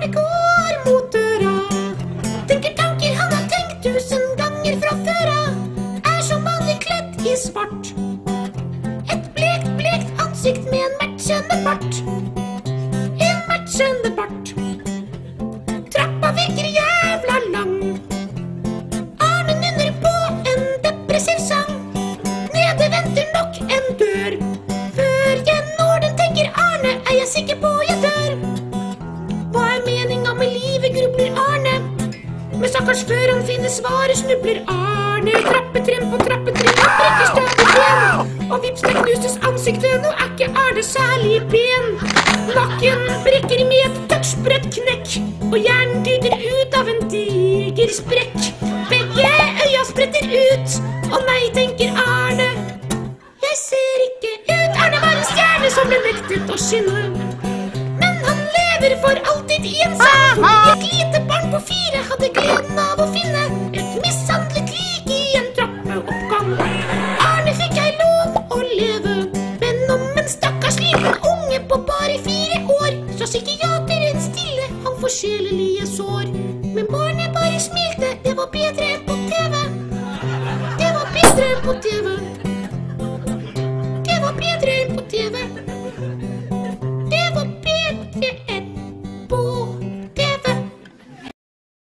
Det går mot døra. Tenker tanker han har tenkt tusen ganger fra før av. Er som vanlig kledd i svart. Et blekt, blekt ansikt med en matchende bart. En matchende bart. Trappa virker jævla lang. Armen nynner på en depressiv sang. Nede venter nok en dør. Før jeg når den, tenker Arne, er jeg sikker på Men stakkars før han finner svaret, snubler Arne. Trappetrinn på trappetrinn, han brekker stadig ben. Og vips, det knustes ansiktet, nå er ikke Arne særlig pen. Nakken brekker med et touchbrett knekk, og hjernen dytter ut av en diger sprekk. Begge øya spretter ut, og nei, tenker Arne. Jeg ser ikke ut. Arne var en stjerne som ble nektet å skinne. Men han lever for alltid i en sal. Et lite barn på fire hadde sjelelige sår. Men barnet bare smilte, det var bedre enn på TV. Det var bedre enn på TV. Det var bedre enn på TV.